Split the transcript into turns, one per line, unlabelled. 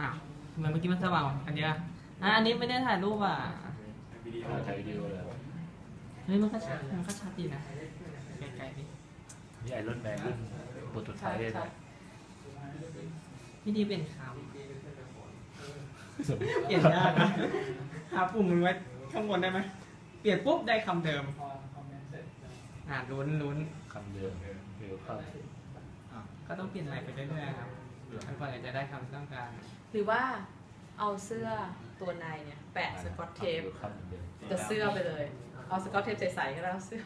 อ้าวทำไมเมื่อกี้มันสว่างอันเดียวอะอันนี้ไม่ได้ถ่ายรูปอะ
อ่าถ่ายวิดีโอเลย
เฮ้ยมันก็ชัดมันก็ชัดดีนะไกลๆดิ
นี่ไอรอนแมนรุ่นบทสุดท้ายเลยนะ
พี่ดีเป็นคำเปลี่ยนยากนะหาปุ่มมันไว้ข้างบนได้ไหมเปลี่ยนปุ๊บได้คำเดิมอ่าลุ้นลุ้น
คำเดิมเร็วเข้า
อะก็ต้องเปลี่ยนใหม่ไปเรื่อยๆครับ จนกว่าจะได้คำที่ต้องการ
หรือว่าเอาเสื้อตัวในเนี่ย แปะสกอตเทป
คำเดิม
กับเสื้อไปเลย เอาสกอตเทปใสๆก็ได้เอาเสื้อ